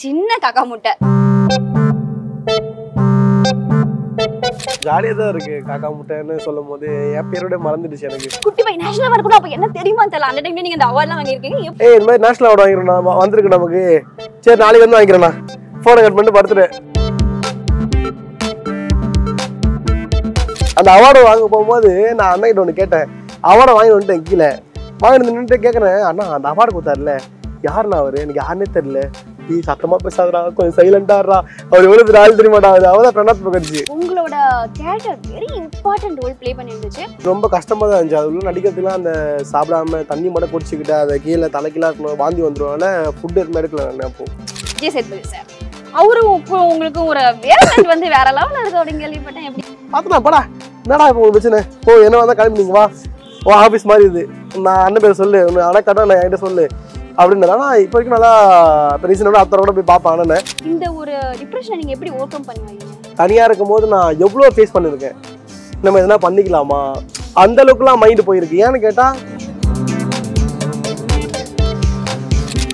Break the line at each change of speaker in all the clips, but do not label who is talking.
சின்ன காக்கா முட்டை.
ஜாலியாக தான் இருக்கு காக்கா முட்டைன்னு சொல்லும் போது என் பேரோட மறந்துடுச்சு எனக்கு.
குட்டி பை நேஷனல் அவார்டு கூட அப்ப என்ன தெரியுமா? தெரியல. அந்த டைம்ல நீங்க இந்த அவார்ட்லாம் வாங்கியிருக்கீங்க.
ஏய் இந்த மாதிரி நேஷனல் அவார்டு வாங்கிக்கிறோம் வந்திருக்கு நமக்கு. சரி நாளைக்கு வந்து வாங்கிக்கிறேண்ணா ஃபோனை கட் பண்ணிட்டு படுத்துட்டேன் அந்த அவார்டு வாங்க போகும்போது நான் அண்ணன் ஒன்று கேட்டேன். அவார்டை வாங்கி வந்துட்டேன் கீழே. வாங்கி நின்றுட்டு கேட்குறேன் அண்ணா அந்த அவார்டு கொடுத்தாருல. யாருண்ணா அவர்? எனக்கு யாருன்னே தெரியல. நீ சத்தமா பேசாதடா கொஞ்சம் சைலண்டாடுறா அவர் எவ்வளவு ஆள் தெரியுமாடா அது அவதான் பிரணாத் முகர்ஜி.
உங்களோட character very important role play பண்ணிருந்துச்சு
ரொம்ப கஷ்டமா தான் இருந்துச்சு. அது உள்ள நடிக்கிறதுக்குலாம் அந்த சாப்பிடாம தண்ணி மட்டும் குடிச்சிக்கிட்டு அதை கீழே தலைக்கீழா இருக்கணும் வாந்தி வந்துருவாங்க ஃபுட் எதுவுமே எடுக்கல நான் அப்போ.
விஜய் சேதுபதி சார் அவரும் இப்போ உங்களுக்கு ஒரு வேற வந்து வேற லெவல்ல இருக்கு அப்படின்னு கேள்விப்பட்டேன். எப்படி?
பார்த்துனா படா. என்னடா இப்போ உங்களுக்கு பிரச்சனை? ஓ என்ன வந்தா கிளம்பி நீங்க வா. ஓ ஆஃபீஸ் மாதிரி இது. நான் அண்ணன் பேர் சொல்லு. அண்ணா கட்டா நான் என்கிட்ட சொல்லு. அப்படின்னு ஆனால் இப்போ வரைக்கும் நல்லா இப்போ ரீசனோட அத்தரோட போய் பார்ப்பேன்.
இந்த ஒரு டிப்ரெஷனை நீங்க எப்படி ஓவர் கம் பண்ணுவீங்க?
தனியாக இருக்கும்போது நான் எவ்வளோ ஃபேஸ் பண்ணியிருக்கேன் நம்ம எதனா பண்ணிக்கலாமா? அந்த அளவுக்குலாம் மைண்டு போயிருக்கு. ஏன்னு கேட்டால்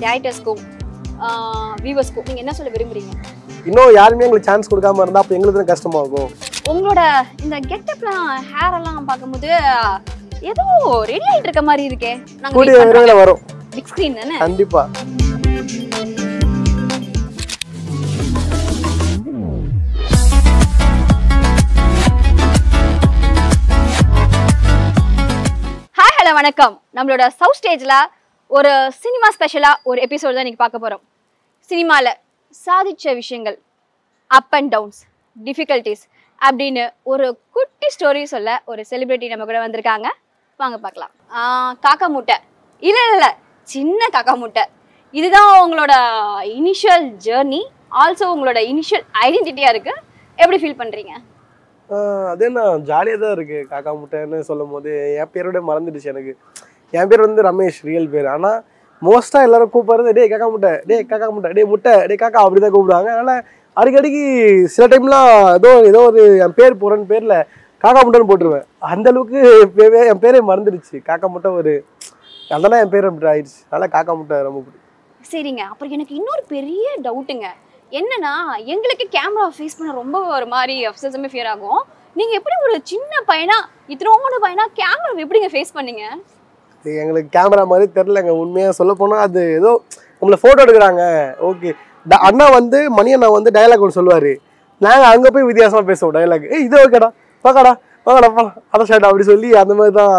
டேரக்டர்ஸ்க்கும் வியூவர்ஸ்க்கும் நீங்க என்ன சொல்ல விரும்புறீங்க?
இன்னும் யாருமே எங்களுக்கு சான்ஸ் கொடுக்காம இருந்தால் அப்போ எங்களுக்கு தான் கஷ்டமாகும்
உங்களோட இந்த கெட்டப்லாம் ஹேர் எல்லாம் பார்க்கும்போது ஏதோ ரெடி ஆயிட்டு இருக்க மாதிரி இருக்கே.
கூடிய விரைவில் வரும்.
பிக் ஸ்கிரீன் தானே?
கண்டிப்பா.
ஹாய் ஹலோ வணக்கம். நம்மளோட சவுத் ஸ்டேஜ்ல ஒரு சினிமா ஸ்பெஷலா ஒரு எபிசோட் தான் இன்னைக்கு பார்க்க போறோம். சினிமால சாதிச்ச விஷயங்கள் அப் அண்ட் டவுன்ஸ் டிஃபிகல்ட்டிஸ் அப்படின்னு ஒரு குட்டி ஸ்டோரி சொல்ல ஒரு செலிபிரிட்டி நம்ம கூட வந்திருக்காங்க. வாங்க பார்க்கலாம். காக்கா முட்டை. இல்ல இல்ல. சின்ன காக்கா முட்டை இதுதான் உங்களோட இனிஷியல் ஜேர்னி ஆல்சோ உங்களோட இனிஷியல் ஐடென்டிட்டியா இருக்கு. எப்படி ஃபீல் பண்றீங்க?
ஆஹ் அது என்ன ஜாலியாக தான் இருக்கு காக்கா முட்டைன்னு சொல்லும் போது என் பேரோட மறந்துடுச்சு எனக்கு. என் பேர் வந்து ரமேஷ் ரியல் பேர். ஆனால் மோஸ்ட்டாக எல்லாரும் கூப்பிட்றது டேய் காக்கா முட்டை டேய் காக்கா முட்டை டே முட்டை டே காக்கா அப்படி தான் கூப்பிடுவாங்க. அதனால் அடிக்கடிக்கு சில டைம்லாம் ஏதோ ஏதோ ஒரு என் பேர் போகிறேன்னு பேரில் காக்கா முட்டைன்னு போட்டுருவேன் அந்தளவுக்கு என் பேரே மறந்துடுச்சு. காக்கா முட்டை ஒரு அதெல்லாம் என் பேர் அப்படி ஆயிடுச்சு. அதனால் காக்கா முட்டை ரொம்ப பிடிக்கும்.
சரிங்க. அப்புறம் எனக்கு இன்னொரு பெரிய டவுட்டுங்க என்னன்னா எங்களுக்கு கேமரா ஃபேஸ் பண்ண ரொம்ப ஒரு மாதிரி அப்சஸமே ஃபியர் ஆகும். நீங்க எப்படி ஒரு சின்ன பையனா இத்தனோட பையனா கேமரா எப்படிங்க ஃபேஸ் பண்ணீங்க?
எங்களுக்கு கேமரா மாதிரி தெரிலங்க உண்மையாக சொல்ல போனால் அது ஏதோ நம்மளை ஃபோட்டோ எடுக்கிறாங்க. ஓகே அண்ணா வந்து மணி அண்ணா வந்து டயலாக் ஒன்று சொல்லுவார். நாங்கள் அங்கே போய் வித்தியாசமாக பேசுவோம். டயலாக் ஏய் இது ஓகேடா பார்க்கடா வாங்கடா போலாம் அதை ஷர்ட் அப்படி சொல்லி அந்த மாதிரி தான்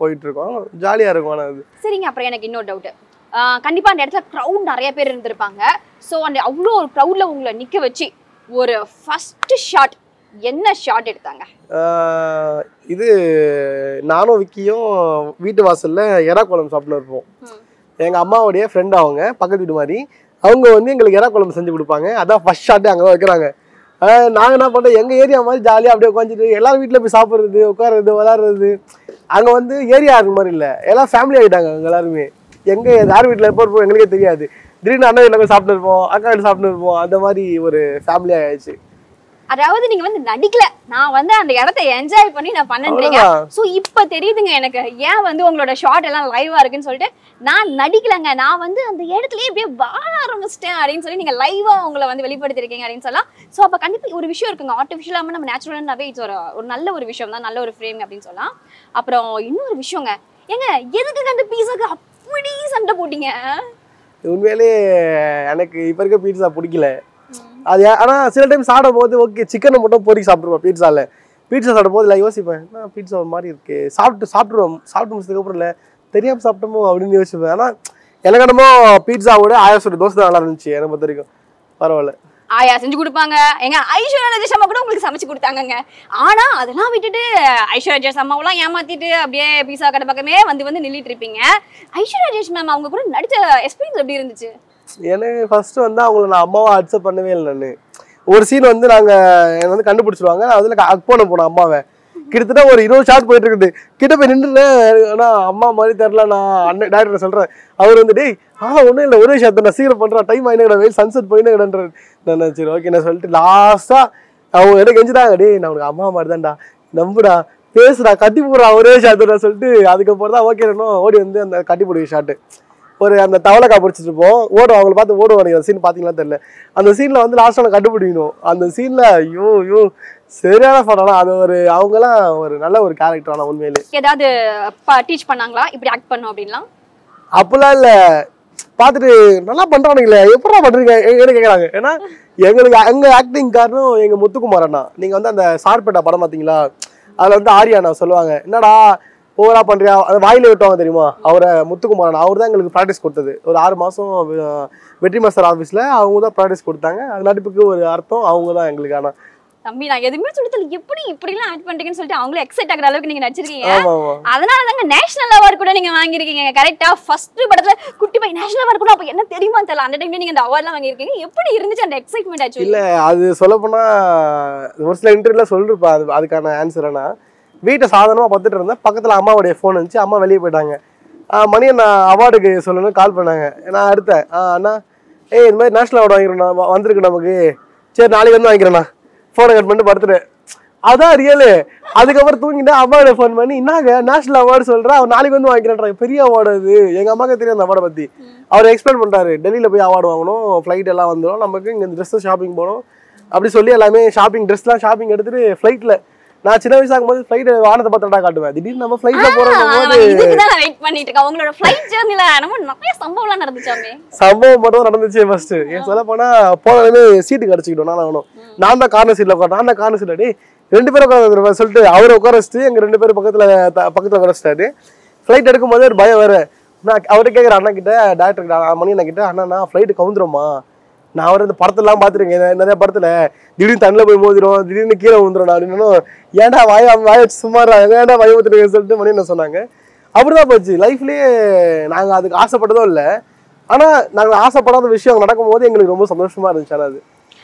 போயிட்டு இருக்கோம். ஜாலியாக இருக்கும் ஆனால் அது.
சரிங்க அப்புறம் எனக்கு இன்னொரு டவுட் கண்டிப்பா அந்த இடத்துல க்ரௌட் நிறைய பேர் இருந்திருப்பாங்க. ஸோ அந்த அவ்வளோ ஒரு க்ரௌட்ல உங்களை நிக்க வச்சு ஒரு ஃபர்ஸ்ட் ஷாட் என்ன ஷாட் எடுத்தாங்க?
இது நானும் விக்கியும் வீட்டு வாசலில் குழம்பு சாப்பிட்டு இருப்போம்.
ம்.
எங்கள் அம்மாவுடைய ஃப்ரெண்ட் அவங்க பக்கத்து வீட்டு மாதிரி அவங்க வந்து எங்களுக்கு எறா குழம்பு செஞ்சு கொடுப்பாங்க. அதான் ஃபர்ஸ்ட் ஷாட்டே அங்கே வைக்கிறாங்க. நாங்கள் என்ன பண்ணுறோம் எங்கள் ஏரியா மாதிரி ஜாலியாக அப்படியே உட்காந்துட்டு எல்லாரும் வீட்டில் போய் சாப்பிட்றது உட்காருறது விளாட்றது அங்கே வந்து ஏரியா அது மாதிரி இல்லை. எல்லாம் ஃபேமிலி ஆகிட்டாங்க அங்கே எல்லாருமே. எங்கே யார் வீட்டில் எப்போ இருப்போம் எங்களுக்கே தெரியாது. திடீர்னு அண்ணன் வீட்டில் போய் சாப்பிட்டு இருப்போம் அக்கா வீட்டில் சாப்பிட்டு இருப்போம். அந்த மாதிரி ஒரு ஃபேமிலி ஆயிடுச்சு.
அதாவது நீங்க வந்து நடிக்கல. நான் வந்து அந்த இடத்த என்ஜாய் பண்ணி நான் பண்ணன்றீங்க. சோ இப்ப தெரியுதுங்க எனக்கு ஏன் வந்து உங்களோட ஷார்ட் எல்லாம் லைவா இருக்குன்னு சொல்லிட்டு நான் நடிக்கலங்க. நான் வந்து அந்த இடத்துலயே அப்படியே வாழ ஆரம்பிச்சிட்டேன் அப்படின்னு சொல்லி நீங்க லைவா உங்களை வந்து வெளிப்படுத்திருக்கீங்க அப்படின்னு சொல்லலாம். சோ அப்ப கண்டிப்பா ஒரு விஷயம் இருக்குங்க. ஆர்டிஃபிஷியலாம நம்ம நேச்சுரலாவே இட்ஸ் ஒரு ஒரு நல்ல ஒரு விஷயம் தான் நல்ல ஒரு ஃப்ரேம் அப்படின்னு சொல்லலாம். அப்புறம் இன்னொரு விஷயங்க. ஏங்க எதுக்கு அந்த பீஸாக்கு அப்படி சண்டை போட்டீங்க?
உண்மையிலே எனக்கு இப்போ இருக்க பீட்சா பிடிக்கல. அது ஆனால் சில டைம் சாப்பிடும் போது ஓகே சிக்கனை மட்டும் பொறுக்கி சாப்பிடுவேன் பீட்சாவில் பீட்சா சாப்பிடும் போது இல்லை யோசிப்பேன் என்ன பீட்சா ஒரு மாதிரி இருக்குது சாப்பிட்டு சாப்பிட்ருவோம் சாப்பிட்டு முடிச்சதுக்கப்புறம் இல்லை. தெரியாமல் சாப்பிட்டோமோ அப்படின்னு யோசிப்பேன். ஆனால் எனக்கு என்னமோ பீட்சாவோட ஆயாசோட தோசை தான் நல்லா இருந்துச்சு என்னை பொறுத்த வரைக்கும். பரவாயில்ல.
ஆயா செஞ்சு கொடுப்பாங்க. எங்க ஐஸ்வர்யா ராஜேஷ் அம்மா கூட உங்களுக்கு சமைச்சு கொடுத்தாங்கங்க. ஆனா அதெல்லாம் விட்டுட்டு ஐஸ்வர்யா ராஜேஷ் அம்மாவெல்லாம் ஏமாத்திட்டு அப்படியே பீஸா கடை பக்கமே வந்து வந்து நின்றுட்டு இருப்பீங்க. ஐஸ்வர்யா ராஜேஷ் மேம் அவங்க கூட நடிச்ச எக்ஸ்பீரியன்ஸ் எப்படி இருந்துச்சு?
எனக்கு ஃபஸ்ட்டு வந்து அவங்கள நான் அம்மாவை அக்செப்ட் பண்ணவே இல்லை நான். ஒரு சீன் வந்து நாங்கள் என்னை வந்து கண்டுபிடிச்சிருவாங்க. அதில் அக் பண்ண போனோம் அம்மாவை. கிட்டத்தட்ட ஒரு இருபது ஷாட் போயிட்டு இருக்குது. கிட்ட போய் நின்றுனேன் ஆனால் அம்மா மாதிரி தெரில நான் அண்ணன் டேரக்டர் சொல்கிறேன் அவர் வந்து டேய் ஆ ஒன்றும் இல்லை ஒரே ஷாட் நான் சீக்கிரம் பண்ணுறேன் டைம் ஆயினு வெயில் சன்செட் போயினுன்றேன் நான் சரி ஓகே நான் சொல்லிட்டு லாஸ்ட்டாக அவங்க என்ன கெஞ்சிட்டாங்க டேய் நான் உனக்கு அம்மா மாதிரி தான்டா. நம்புடா. பேசுடா. கட்டி போடுறா. ஒரே ஷாட்டுடா சொல்லிட்டு அதுக்கப்புறம் தான் ஓகே ஓடி வந்து அந்த கட்டி போடுவேன் ஷாட்டு ஒரு அந்த தவளைக்கா பிடிச்சிட்டு இருப்போம். ஓடும் அவங்கள பார்த்து ஓடுவானுங்க சீன் பார்த்தீங்களா தெரியல. அந்த சீன்ல வந்து லாஸ்ட் நான் கண்டுபிடிக்கணும். அந்த சீன்ல ஐயோ ஐயோ சரியான படம் அது ஒரு அவங்கலாம் ஒரு நல்ல ஒரு கேரக்டர் ஆனா உண்மையிலே.
ஏதாவது டீச் பண்ணாங்களா? இப்படி ஆக்ட் பண்ணும் அப்படின்லாம்?
அப்படிலாம் இல்ல. பார்த்துட்டு நல்லா பண்றானுங்களே. எப்படா பண்றீங்க? எங்க கேக்குறாங்க. ஏன்னா எங்களுக்கு எங்க ஆக்டிங் காரணம் எங்க முத்துக்குமார் அண்ணா. நீங்க வந்து அந்த சார்பேட்டா படம் பாத்தீங்களா அதுல வந்து ஆரியா அண்ணா சொல்லுவாங்க. என்னடா ஓவரா பண்றியா? அந்த வாயில விட்டுவாங்க தெரியுமா? அவரை முத்துக்குமார் அண்ணா அவர் தான் எங்களுக்கு ப்ராக்டிஸ் கொடுத்தது. ஒரு ஆறு மாசம் வெற்றி மாஸ்டர் ஆஃபீஸ்ல அவங்க தான் ப்ராக்டிஸ் கொடுத்தாங்க. அது நடிப்புக்கு ஒரு அர்த்தம் அவங்க தான் எங்களுக்கு ஆனா
தம்பி நான் எதுவுமே சொல்லி எப்படி இப்படி எல்லாம் ஆக்ட் பண்றீங்கன்னு சொல்லிட்டு அவங்களும் எக்ஸைட் ஆகுற அளவுக்கு நீங்க நடிச்சிருக்கீங்க. அதனால தாங்க நேஷனல் அவார்டு கூட நீங்க வாங்கியிருக்கீங்க. கரெக்டா ஃபர்ஸ்ட் படத்துல குட்டி பை நேஷனல் அவார்டு கூட அப்ப என்ன தெரியுமா தெரியல. அந்த டைம்ல நீங்க அந்த அவார்ட்லாம் வாங்கியிருக்கீங்க. எப்படி இருந்துச்சு அந்த எக்ஸைட்மெண்ட் ஆச்சு?
இல்ல அது சொல்லப்போனா ஒரு சில இன்டர்வியூல சொல்லிருப்பா அது அதுக்கான ஆன்சர் என்ன வீட்டை சாதாரணமா பார்த்துட்டு இருந்தேன். பக்கத்துல அம்மாவுடைய ஃபோன் இருந்துச்சு. அம்மா வெளியே போயிட்டாங்க. மணி அண்ணா அவார்டுக்கு சொல்லணும்னு கால் பண்ணாங்க. நான் அடுத்தேன். அண்ணா ஏய் இந்த மாதிரி நேஷனல் அவார்டு வாங்கிக்கிறேன் வந்திருக்கு நமக்கு. சரி நாளைக்கு வந்து வாங்கிக்கிறேண்ணா ஃபோனை கட் பண்ணிட்டு படுத்துட்டேன் அதான் ரியலு அதுக்கப்புறம் தூங்கிட்டு அவார்டு ஃபோன் பண்ணி என்னங்க நேஷனல் அவார்டு சொல்றேன் அவன் நாளைக்கு வந்து வாங்கிக்கிறேன் பெரிய அவார்டு அது. எங்க அம்மாக்கு தெரியும் அந்த அவார்டை பத்தி. அவர் எக்ஸ்பிளைன் பண்றாரு டெல்லியில போய் அவார்டு வாங்கணும். ஃப்ளைட் எல்லாம் வந்துடும் நமக்கு இங்க ட்ரெஸ் ஷாப்பிங் போகணும். அப்படி சொல்லி எல்லாமே ஷாப்பிங் ட்ரெஸ்லாம் ஷாப்பிங் எடுத்துட்டு ஃப்ளைட்ல நான் சின்ன வயசாகும் போது ஃப்ளைட் வானத்தை பார்த்தா காட்டுவேன்? திடீர்னு நம்ம ஃப்ளைட்ல போறோம்
இதுக்கு தான் வெயிட் பண்ணிட்டு இருக்கேன். உங்களோட ஃபிளைட் ஜர்னில நம்ம நிறைய சம்பவம்லாம் நடந்துச்சாமே
சம்பவம் மட்டும் நடந்துச்சு ஃபர்ஸ்ட் ஏன் சொல்ல போனா போனதுமே சீட்டு கிடச்சிக்கிட்டோம் நான் ஆகணும் நான் தான் கார்னர் சீட்ல உட்காந்து நான் தான் கார்னர் சீட்ல ரெண்டு பேரும் உட்காந்து சொல்லிட்டு அவரை உட்கார வச்சுட்டு எங்க ரெண்டு பேரும் பக்கத்துல பக்கத்துல உட்கார வச்சிட்டாரு. ஃப்ளைட் எடுக்கும் போது ஒரு பயம் வேற. நான் அவர்கிட்ட கேட்குற அண்ணா கிட்ட டேரக்டர் மணி அண்ணா கிட்ட அண்ணா நான் ஃப்ளைட் கவுந்துருமா நான் அவர் இந்த படத்தெல்லாம் பார்த்துருக்கேன். நிறைய படத்துல திடீர்னு தண்ணில் போய் மோதிரும் திடீர்னு கீழே விழுந்துரும் அப்படின்னு ஏன்டா வாய வாய சும்மாறா ஏன்டா வாய ஊத்துறீங்கன்னு சொல்லிட்டு மணி என்ன சொன்னாங்க. அப்படிதான் போச்சு. லைஃப்லயே நாங்க அதுக்கு ஆசைப்பட்டதும் இல்லை. ஆனா நாங்க ஆசைப்படாத விஷயம் நடக்கும்போது எங்களுக்கு ரொம்ப சந்தோஷமா இருந்துச்சு. ஆனா அது.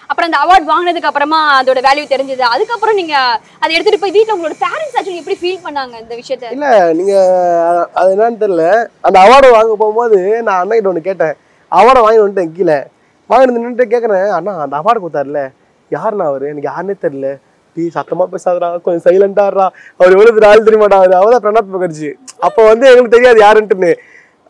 அப்புறம் அந்த அவார்ட் வாங்கினதுக்கு அப்புறமா அதோட வேல்யூ தெரிஞ்சது. அதுக்கப்புறம் நீங்க அதை எடுத்துட்டு போய் வீட்ல உங்களோட பேரண்ட்ஸ் ஆக்சுவலி எப்படி ஃபீல் பண்ணாங்க இந்த விஷயத்த?
இல்ல நீங்க அது என்னன்னு தெரியல. அந்த அவார்டு வாங்க போகும்போது நான் அண்ணன் கிட்ட ஒன்று கேட்டேன். அவார்டை வாங்கி வந்துட்டேன் கீழே. வாங்கி நின்றுட்டு கேட்குறேன் அண்ணா அந்த அவார்டு கொடுத்தாருல யாருண்ணா அவர்? எனக்கு யாருன்னே தெரியல. டீ சத்தமாக பேசாதடா. கொஞ்சம் சைலண்டாடுறா அவர் எவ்வளோ ஆள் தெரியுமாடா அவர்? அவர் தான் பிரணாப் முகர்ஜி. அப்போ வந்து எங்களுக்கு தெரியாது யாருன்ட்டுன்னு.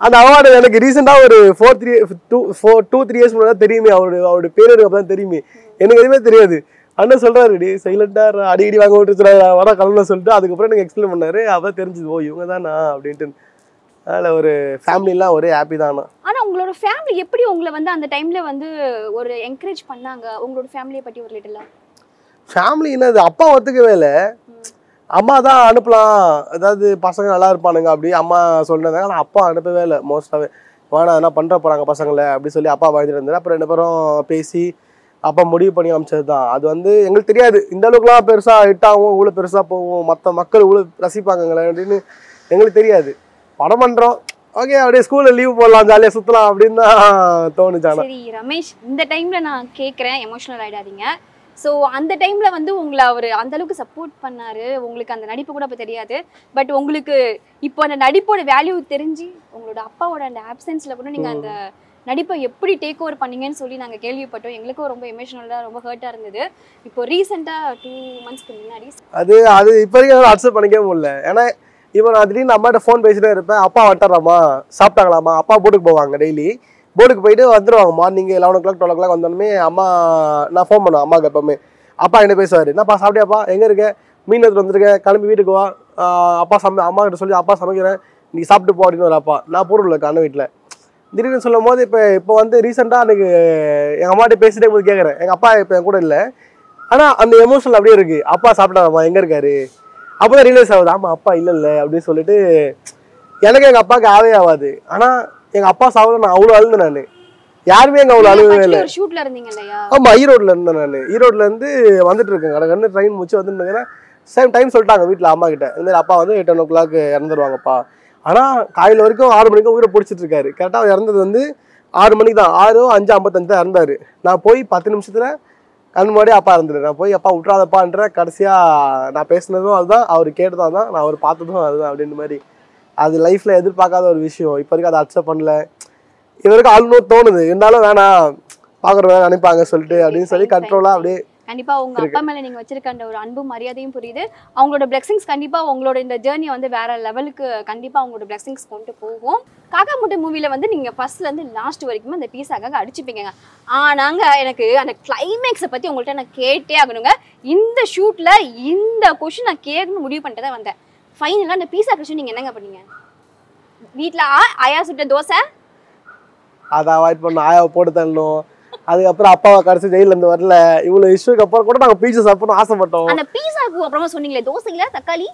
அந்த அவார்டு எனக்கு ரீசெண்டாக ஒரு four three two four two three years முன்னாடி தெரியுமே. அவரு அவருடைய பேர் எனக்கு அப்பதான் தெரியுமே. எனக்கு எதுவுமே தெரியாது. அண்ணன் சொல்கிறாரு டி சைலண்டாக அடிக்கடி வாங்க விட்டு வர கலந்து சொல்லிட்டு அதுக்கப்புறம் எனக்கு எக்ஸ்பிளைன் பண்ணாரு. அவ தெரிஞ்சது ஓ இவங்க தானா அப்படின்ட்டு அதனால ஒரு ஃபேமிலிலாம் ஒரே ஹாப்பி தானா
ஆனா. உங்களோட ஃபேமிலி எப்படி உங்களை வந்து அந்த டைம்ல வந்து ஒரு என்கரேஜ் பண்ணாங்க? உங்களோட ஃபேமிலியை பத்தி ஒரு லிட்டில்
ஃபேமிலி என்னது அப்பா ஒத்துக்கவே இல்லை. அம்மா தான் அனுப்பலாம். அதாவது பசங்க நல்லா இருப்பானுங்க அப்படி அம்மா சொன்னதாங்க ஆனால் அப்பா அனுப்பவே இல்லை. மோஸ்ட்டாகவே வேணாம் என்ன பண்ணுற போகிறாங்க பசங்களை? அப்படி சொல்லி அப்பா வாழ்ந்துட்டு இருந்தாரு அப்புறம் ரெண்டு பேரும் பேசி அப்பா முடிவு பண்ணி அமைச்சது தான். அது வந்து எங்களுக்கு தெரியாது. இந்த அளவுக்குலாம் பெருசாக ஹிட் ஆகும் இவ்வளோ பெருசாக போகும். மற்ற மக்கள் இவ்வளோ ரசிப்பாங்கங்களே அப்படின்னு எங்களுக்கு தெரியாது. படம் பண்ணுறோம் ஓகே அப்படியே ஸ்கூலில் லீவ் போடலாம் ஜாலியாக சுற்றலாம் அப்படின்னு தான் தோணுச்சு ஆனால்
சரி ரமேஷ் இந்த டைம்ல நான் கேக்குறேன். எமோஷனல் ஆயிடாதீங்க. ஸோ அந்த டைம்ல வந்து உங்களை அவர் அந்த அளவுக்கு சப்போர்ட் பண்ணாரு. உங்களுக்கு அந்த நடிப்பு கூட அப்போ தெரியாது. பட் உங்களுக்கு இப்போ அந்த நடிப்போட வேல்யூ தெரிஞ்சு உங்களோட அப்பாவோட அந்த ஆப்சன்ஸ்ல கூட நீங்க அந்த நடிப்பை எப்படி டேக் ஓவர் பண்ணீங்கன்னு சொல்லி நாங்கள் கேள்விப்பட்டோம். எங்களுக்கும் ரொம்ப எமோஷனலாக ரொம்ப ஹர்ட்டாக இருந்தது. இப்போ ரீசெண்டாக டூ மந்த்ஸ்க்கு முன்னாடி
அது அது இப்போ வரைக்கும் அக்செப்ட் பண்ணிக்கவே முடியல. ஏன்னா இப்போ நான் திடீர்னு அம்மாட்ட ஃபோன் பேசிட்டே இருப்பேன். அப்பா வட்டுறாமா சாப்பிட்டாங்களாமா அப்பா போட்டுக்கு போவாங்க டெய்லி போர்டுக்கு போயிட்டு வந்துடுவாங்க morning eleven o'clock twelve o'clock வந்தோடனே அம்மா நான் ஃபோன் பண்ணுவேன். அம்மாவுக்கு எப்பவுமே. அப்பா என்ன பேசுவார்? என்னப்பா சாப்பிட்டியாப்பா? எங்கே இருக்க? மீன் எடுத்துட்டு வந்திருக்கேன் கிளம்பி வீட்டுக்கு வா. அப்பா சமை அம்மா கிட்ட சொல்லி அப்பா சமைக்கிறேன். நீ சாப்பிட்டு போ அப்படின்னு ஒரு அப்பா. நான் பூர்வில் இருக்கேன் அண்ணன் வீட்டில். திடீர்னு சொல்லும் போது இப்போ இப்போ வந்து ரீசெண்டாக எனக்கு எங்கள் அம்மாட்ட பேசிட்டே போது கேட்குறேன் எங்கள் அப்பா இப்போ என் கூட இல்லை. ஆனால் அந்த எமோஷனல் அப்படியே இருக்குது அப்பா சாப்பிட்டாங்கம்மா எங்கே இருக்காரு? அப்போதான் ரியலைஸ் ஆகுது. ஆமா அப்பா இல்ல இல்ல அப்படின்னு சொல்லிட்டு எனக்கு எங்க அப்பாவுக்கு ஆவே ஆகாது. ஆனா எங்க அப்பா சாப்பிட நான் அவ்வளவு அழுந்தேன் நானு. யாருமே எங்க அவ்வளவு அழுகவே இல்லை.
ஒரு ஷூட்ல இருந்தீங்க இல்லையா?
ஆமா ஈரோட்ல இருந்தேன் நான். ஈரோட்ல இருந்து வந்துட்டு இருக்கேன். கடற்கன்னு ட்ரெயின் முடிச்சு வந்துட்டு இருக்கேன் சேம் டைம் சொல்லிட்டாங்க வீட்ல அம்மா கிட்ட. இந்த மாதிரி அப்பா வந்து எயிட் ஓ கிளாக் இறந்துருவாங்கப்பா. ஆனா காலையில வரைக்கும் ஆறு மணிக்கும் உயிரை பிடிச்சிட்டு இருக்காரு. கரெக்டா அவர் இறந்தது வந்து ஆறு மணிக்கு தான். ஆறு அஞ்சு ஐம்பத்தஞ்சு தான் இறந்தாரு. நான் போய் பத்து நிமிஷத்துல கண் முன்னாடியே அப்பா இருந்துரு. நான் போய் அப்பா விட்றாதப்பான்ற கடைசியாக நான் பேசினதும் அதுதான். அவர் கேட்டதும் அதுதான். நான் அவர் பார்த்ததும் அதுதான் அப்படின்ற மாதிரி. அது லைஃப்பில் எதிர்பார்க்காத ஒரு விஷயம். இப்போ வரைக்கும் அதை அக்செப்ட் பண்ணல. இவருக்கு ஆளுநர் தோணுது. இருந்தாலும் வேணாம். பார்க்குறவங்க நினைப்பாங்க சொல்லிட்டு அப்படின்னு சொல்லி கண்ட்ரோலாக அப்படியே
கண்டிப்பா உங்க அப்பா மேல நீங்க வச்சிருக்க அந்த ஒரு அன்பு மரியாதையும் புரியுது. அவங்களோட பிளெஸிங்ஸ் கண்டிப்பா உங்களோட இந்த ஜேர்னியை வந்து வேற லெவலுக்கு கண்டிப்பா அவங்களோட பிளெஸிங்ஸ் கொண்டு போகும். காக்கா முட்டை மூவில வந்து நீங்க ஃபர்ஸ்ட்ல இருந்து லாஸ்ட் வரைக்கும் அந்த பீஸாக்காக அடிச்சுப்பீங்க ஆனாங்க எனக்கு அந்த கிளைமேக்ஸை பத்தி உங்கள்ட்ட நான் கேட்டே ஆகணுங்க. இந்த ஷூட்ல இந்த கொஷின் நான் கேட்கணும்னு முடிவு பண்ணிட்டு தான் வந்தேன் ஃபைனலாக அந்த பீஸா கொஷின் நீங்க என்னங்க பண்ணீங்க? வீட்ல ஆ ஆயா சுட்ட தோசை?
அதை அவாய்ட் பண்ண ஆயாவை போட்டு தள்ளணும். அதுக்கப்புறம் அப்பாவை கடைசி ஜெயில இருந்து வரல. இவ்வளவு இஷ்யூக்கு அப்புறம் கூட நாங்க பீச்சை சாப்பிடணும் ஆசைப்பட்டோம்.
அந்த பீஸாக்கு அப்புறமா சொன்னீங்களே தோசையில தக்காளி?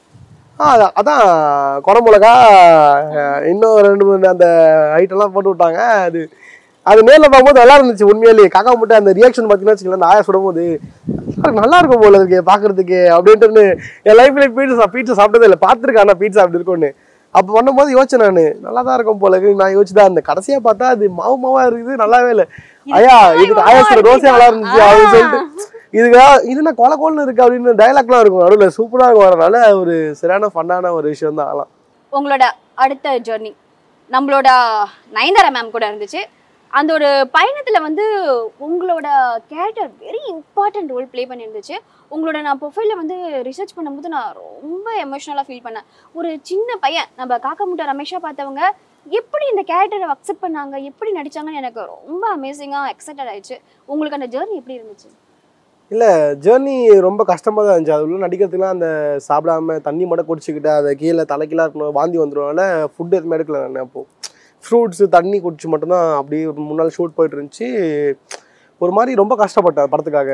அதான்- குடமிளகா இன்னும் ரெண்டு மூணு அந்த ஐட்டம்லாம் போட்டு விட்டாங்க. அது அது நேர்ல பார்க்கும்போது நல்லா இருந்துச்சு உண்மையிலேயே. காக்கா முட்டை அந்த ரியாக்ஷன் பார்த்தீங்கன்னா அந்த ஆயா சுடும்போது நல்லா இருக்கும் போல இருக்கு பார்க்கறதுக்கு அப்படின்ட்டு என் லைஃப்ல பீட்சா பீட்சா சாப்பிட்டதே இல்லை பார்த்துருக்கேன் ஆனால் பீட்சா அப்படி இருக்கும்னு. அப்போ பண்ணும்போது யோசிச்சேன் நான் நல்லா தான் இருக்கும் போல நான் யோசிச்சுதான் அந்த கடைசியா பார்த்தா அது மாவு மாவா இருக்குது நல்லாவே இல்லை. ஐயா இதுக்கு ஆயா சுட தோசை நல்லா இருந்துச்சு அப்படின்னு சொல்லிட்டு. இதுக்கா இது நான் கொலை கொலன்னு இருக்கு அப்படின்னு டைலாக்லாம் இருக்கும். நடுவில் சூப்பராக இருக்கும். வரனால ஒரு சரியான ஃபன்னான ஒரு விஷயம் தான் அதெல்லாம்.
உங்களோட அடுத்த ஜெர்னி நம்மளோட நயன்தாரா மேம் கூட இருந்துச்சு. அந்த ஒரு பயணத்தில் வந்து உங்களோட character very important role play பண்ணியிருந்துச்சு. உங்களோட நான் ப்ரொஃபைலில் வந்து ரிசர்ச் பண்ணும்போது நான் ரொம்ப எமோஷ்னலாக ஃபீல் பண்ணேன். ஒரு சின்ன பையன் நம்ம காக்கமுட்டை ரமேஷாக பார்த்தவங்க எப்படி இந்த கேரக்டரை அக்செப்ட் பண்ணாங்க எப்படி நடிச்சாங்கன்னு எனக்கு ரொம்ப அமேசிங்காக எக்ஸைட்டட் ஆயிடுச்சு. உங்களுக்கு அந்த ஜேர்னி எப்படி இருந்துச்சு?
இல்லை ஜேர்னி ரொம்ப கஷ்டமாக தான் இருந்துச்சு. அது உள்ள நடிக்கிறதுக்குலாம் அந்த சாப்பிடாம தண்ணி மட்டும் குடிச்சிக்கிட்டு அதை கீழே தலைக்கீழாக இருக்கணும் வாந்தி வந்துடும்னால ஃபுட் எதுவுமே எடுக்கல நான் அப்போது ஃப்ரூட்ஸு தண்ணி குடிச்சு மட்டும்தான் அப்படியே ஒரு மூணு நாள் ஷூட் போயிட்டு இருந்துச்சு ஒரு மாதிரி ரொம்ப கஷ்டப்பட்டேன் படத்துக்காக.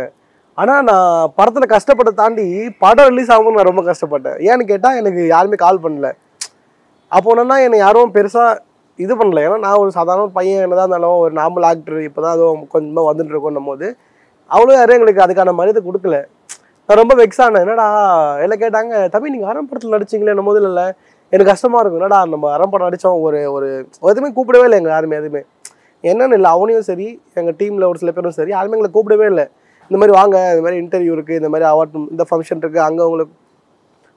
ஆனால் நான் படத்தில் கஷ்டப்பட்ட தாண்டி படம் ரிலீஸ் ஆகும்போது நான் ரொம்ப கஷ்டப்பட்டேன். ஏன்னு கேட்டால் எனக்கு யாருமே கால் பண்ணல. அப்போ என்னன்னா என்னை யாரும் பெருசாக இது பண்ணல. ஏன்னா நான் ஒரு சாதாரண பையன் என்னதான் இருந்தாலும் ஒரு நார்மல் ஆக்டர் இப்போ தான் அதுவும் கொஞ்சமாக வந்துட்டு இருக்கோன்னும் போது அவ்வளோ யாரும் எங்களுக்கு அதுக்கான மரியாதை கொடுக்கல. நான் ரொம்ப வெக்ஸ் ஆனேன். என்னடா எல்லாம் கேட்டாங்க தம்பி நீங்கள் ஆரம்ப படத்தில் நடிச்சிங்களே என்ன முதல்ல இல்லை. எனக்கு கஷ்டமாக இருக்கும். என்னடா நம்ம அறம் அடித்தோம் நடித்தோம் ஒரு ஒரு எதுவுமே கூப்பிடவே இல்லை எங்கள் யாருமே எதுவுமே. என்னன்னு இல்லை அவனையும் சரி எங்கள் டீமில் ஒரு சில பேரும் சரி யாருமே எங்களை கூப்பிடவே இல்லை. இந்த மாதிரி வாங்க இந்த மாதிரி இன்டர்வியூ இருக்குது இந்த மாதிரி அவார்ட் இந்த ஃபங்க்ஷன் இருக்குது அங்கே உங்களுக்கு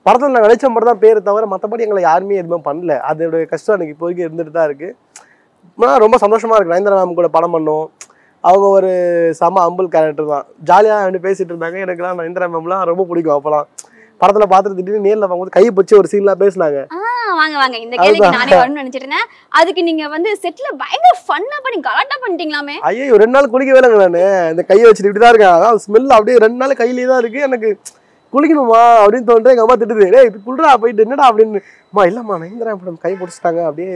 படத்தில் நான் நினைச்ச மட்டும் தான் பேர் தவிர மற்றபடி எங்களை யாருமே எதுவுமே பண்ணல. அதோடைய கஷ்டம் எனக்கு இப்போதைக்கு இருந்துட்டு தான் இருக்குது ஆனால் ரொம்ப சந்தோஷமாக இருக்குது நயன்தரா மேம் கூட படம் பண்ணோம். அவங்க ஒரு சம அம்புல் கேரக்டர் தான். ஜாலியாக வந்து பேசிட்டு இருந்தாங்க. எனக்குலாம் நயன்தாரா மேம்லாம் ரொம்ப பிடிக்கும் அப்போலாம் படத்தில் பார்த்துட்டு திடீர்னு நேரில் பார்க்கும்போது கை பிடிச்சி ஒரு சீன்லாம் பேசினாங்க.
வாங்க வாங்க. இந்த கேள்விக்கு. நானே வரணும்னு நினைச்சிட்டு இருந்தேன். அதுக்கு நீங்க வந்து செட்ல பயங்கர ஃபன்னா பண்ணி கலாட்டா பண்ணிட்டீங்களாமே.
ஐயோ ரெண்டு நாள் குளிக்கவே இல்லைங்க நான். இந்த கையை வச்சுட்டு இப்படி தான் இருக்கேன் அதான் ஸ்மெல் அப்படியே ரெண்டு நாள் கையிலே தான் இருக்குது எனக்கு குளிக்கணுமா அப்படின்னு தோணுட்டு எங்கள் அம்மா திட்டுது. டேய் இது குளிரா போயிட்டு என்னடா அப்படின்னு. அம்மா இல்லைம்மா நயன்தாரா மேடம் கை பிடிச்சிட்டாங்க. அப்படியே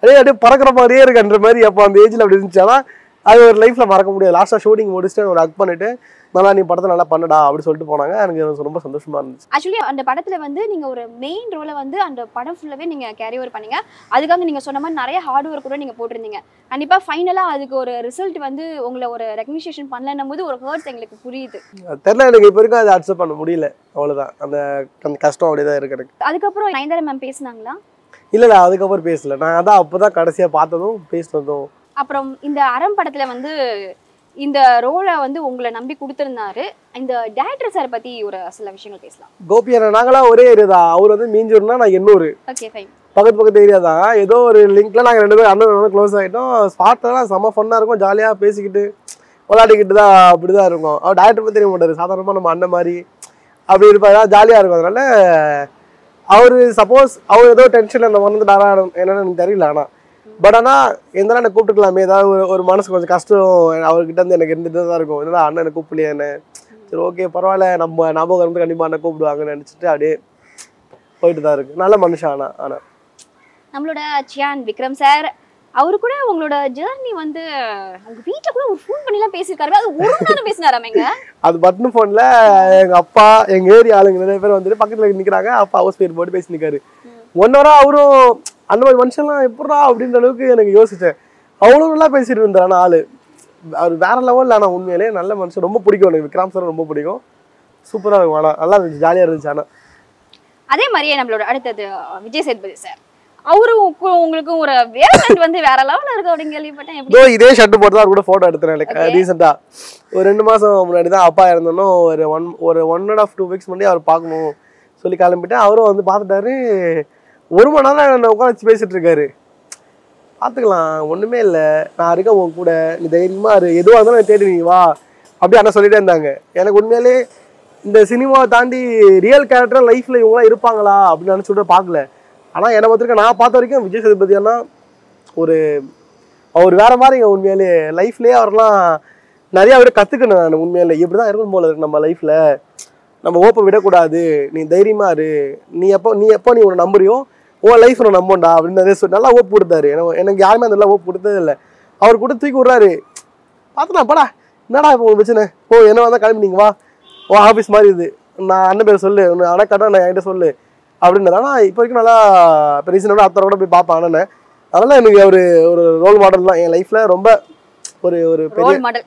அப்படியே அப்படியே பறக்கிற மாதிரியே இருக்குன்ற மாதிரி அப்போ அந்த ஏஜில் அப்படி இருந்துச்சு. ஆனால் அது ஒரு லைஃப்பில் மறக்க முடியாது. லாஸ்ட்டாக ஷூட்டிங் முடிச்சுட்டு ஒரு ஹக் பண்ணிட்டு நல்லா நீ படத்தை நல்லா பண்ணுடா அப்படி சொல்லிட்டு போனாங்க. எனக்கு ரொம்ப சந்தோஷமா இருந்துச்சு.
ஆக்சுவலி அந்த படத்துல வந்து நீங்க ஒரு மெயின் ரோலை வந்து அந்த படம் ஃபுல்லாவே நீங்க கேரி ஓவர் பண்ணீங்க. அதுக்காக நீங்க சொன்ன மாதிரி நிறைய ஹார்ட் ஒர்க் கூட நீங்க போட்டிருந்தீங்க. கண்டிப்பா ஃபைனலா அதுக்கு ஒரு ரிசல்ட் வந்து உங்களை ஒரு ரெகக்னிஷன் பண்ணலன்னும் போது ஒரு ஹர்ட்ஸ் எங்களுக்கு புரியுது.
தெரியல எனக்கு இப்போ வரைக்கும் அதை அக்செப்ட் பண்ண முடியல. அவ்வளோதான் அந்த கஷ்டம் அப்படியே தான் இருக்கு எனக்கு
அதுக்கப்புறம் நயன்தாரா மேம் பேசுனாங்களா?
இல்லை இல்லை அதுக்கப்புறம் பேசல. நான் அதான் அப்போ தான் கடைசியாக பார்த்ததும் பேசினதும்.
அப்புறம் இந்த அறம் படத்துல வந்து இந்த ரோலை வந்து உங்களை நம்பி கொடுத்துருந்தாரு. இந்த டேரக்டர் சார் பத்தி ஒரு சில விஷயங்கள் பேசலாம்.
கோபி அண்ணா நாங்களாம் ஒரே ஏரியா அவர் வந்து மீஞ்சூர்னா நான் எண்ணூர்
ஓகே ஃபைன்
பக்கத்து பக்கத்து ஏரியா தான். ஏதோ ஒரு லிங்க்ல நாங்கள் ரெண்டு பேரும் அண்ணன் வந்து க்ளோஸ் ஆகிட்டோம் ஸ்பாட்லாம் செம்ம ஃபன்னாக இருக்கும். ஜாலியாக பேசிக்கிட்டு விளையாடிக்கிட்டு தான் அப்படி தான் இருக்கும். அவர் டேரக்டர் பற்றி தெரிய மாட்டார். சாதாரணமாக நம்ம அண்ணன் மாதிரி அப்படி இருப்பாரு. ஜாலியாக இருக்கும். அதனால அவர் சப்போஸ் அவர் ஏதோ டென்ஷனில் நம்ம வந்து டராடும் என்னன்னு எனக்கு தெரியல. ஆனால் பட் ஆனால் எந்த என்ன கூப்பிட்டுக்கலாமே. ஏதாவது ஒரு ஒரு மனசு கொஞ்சம் கஷ்டம். அவர்கிட்ட இருந்து எனக்கு இருந்துட்டு தான் இருக்கும். என்னடா அண்ணனை கூப்பிடலையே என்ன? சரி ஓகே பரவாயில்ல. நம்ம ஞாபகம் இருந்து கண்டிப்பாக அண்ணன் கூப்பிடுவாங்கன்னு நினச்சிட்டு அப்படியே போயிட்டு தான் இருக்கு. நல்ல மனுஷன் ஆனா ஆனா.
நம்மளோட சியான் விக்ரம் சார் அவரு கூட உங்களோட ஜேர்னி வந்து உங்க வீட்ல கூட ஒரு ஃபோன் பண்ணிலாம் பேசியிருக்காரு அது ஒரு நேரம் பேசினாராமேங்க
அது பட்டன் ஃபோன்ல எங்க அப்பா எங்க ஏரியா ஆளுங்க நிறைய பேர் வந்துட்டு பக்கத்துல நிக்கிறாங்க. அப்பா ஹவுஸ் பேர் போட்டு பேசி நிக்காரு. ஒன் ஹவரா அவரும் அந்த மாதிரி மனுஷன்லாம் எப்படா அப்படின்ற அளவுக்கு எனக்கு யோசிச்சேன் அவ்வளோ நல்லா பேசிட்டு இருந்தார். ஆளு. அவர் வேற லெவலில் ஆனா உண்மையிலே நல்ல மனுஷன். ரொம்ப பிடிக்கும் எனக்கு. விக்ராம் சார் ரொம்ப பிடிக்கும். சூப்பரா இருக்கும். ஆனா நல்லா இருந்துச்சு. ஜாலியா இருந்துச்சு ஆனா.
அதே மாதிரியே நம்மளோட அடுத்தது விஜய் சேதுபதி சார் அவரும் உங்களுக்கும் ஒரு வேற friend வந்து வேற லெவல்ல இருக்கு அப்படின்னு கேள்விப்பட்டேன்.
இதோ ஷர்ட் போட்டு தான் அவர் கூட ஃபோட்டோ எடுத்தேன். எனக்கு. ரீசெண்டாக ஒரு ரெண்டு மாதம் முன்னாடி தான் அப்பா இறந்தோன்னும் ஒரு ஒன் ஒரு one and half two weeks முன்னாடி அவர் பார்க்கணும் சொல்லி கிளம்பிட்டேன். அவரும் வந்து பார்த்துட்டாரு. ஒரு மணி நேரம் என்ன உட்காந்து பேசிட்டு இருக்காரு. பார்த்துக்கலாம் ஒன்றுமே இல்லை. நான் இருக்கேன் உன் கூட. நீ தைரியமா இரு. எதுவாக இருந்தாலும் நான் தேடி நீ வா. அப்படி அண்ணா சொல்லிட்டே இருந்தாங்க. எனக்கு உண்மையிலே இந்த சினிமாவை தாண்டி ரியல் கேரக்டர் லைஃப்ல இவங்களாம் இருப்பாங்களா அப்படின்னு நினச்சிட்டு பார்க்கல. ஆனால் என்னை பார்த்துருக்க நான் பார்த்த வரைக்கும் விஜய் சேதுபதி அண்ணா ஒரு அவர் வேற மாதிரிங்க உண்மையிலே லைஃப்லேயே அவர்லாம் நிறைய அவர் கத்துக்கணும் நான் உண்மையிலே. இப்படிதான் இருக்கும் போல இருக்கு நம்ம லைஃப்ல நம்ம ஓப்பை விடக்கூடாது. நீ தைரியமா இரு. நீ எப்போ நீ எப்போ நீ உன்னை நம்புறியோ உன் லைஃப் நான் நம்புண்டா அப்படின்னு சொல்லி நல்லா ஓப்பு கொடுத்தாரு. எனக்கு எனக்கு யாருமே அந்த ஓப்பு கொடுத்தது இல்லை. அவர் கூட தூக்கி விட்றாரு. பார்த்துலாம் படா. என்னடா இப்போ உன் பிரச்சனை? ஓ என்ன வந்தால் கிளம்பி வா. ஓ ஆஃபீஸ் மாதிரி இது. நான் அண்ணன் பேர் சொல்லு. அண்ணன் கட்டா நான் என்கிட்ட சொல்லு. அப்படின்னு ஆனால் இப்போ வரைக்கும் நல்லா இப்போ ரீசனோட அத்தரை கூட போய் பார்ப்பேன் அண்ணனை. அதனால எனக்கு அவர் ஒரு ரோல் மாடல் தான். என் லைஃப்ல ரொம்ப ஒரு ஒரு பெரிய
மாடல்